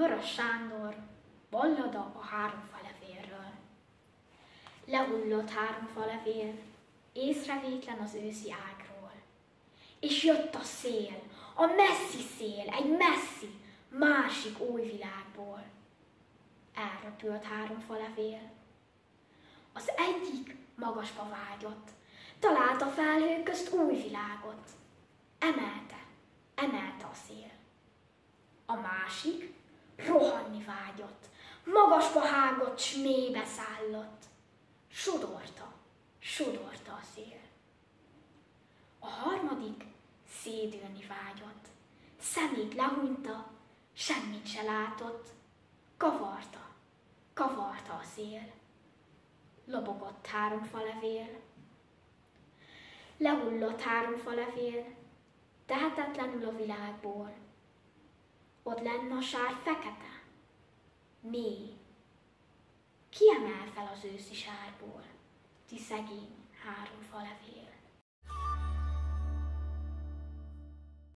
Boros Sándor, ballada a három falevérről. Lehullott három falevél, észrevétlen az őszi ágról. És jött a szél, a messzi szél, egy messzi, másik új világból. Elröpült három falevél. Az egyik magasba vágyott, találta felhők közt új világot. Emelte, emelte a szél. A másik rohanni vágyott, magasba hágott, s mélybe szállott. Sodorta, sodorta a szél. A harmadik szédülni vágyott, szemét lehúnyta, semmit se látott, kavarta, kavarta a szél. Lobogott három falevél, lehullott három falevél, tehetetlenül a világból. Ott lenne a sár fekete, mély. Ki emel fel az őszi sárból, ti szegény három falevél?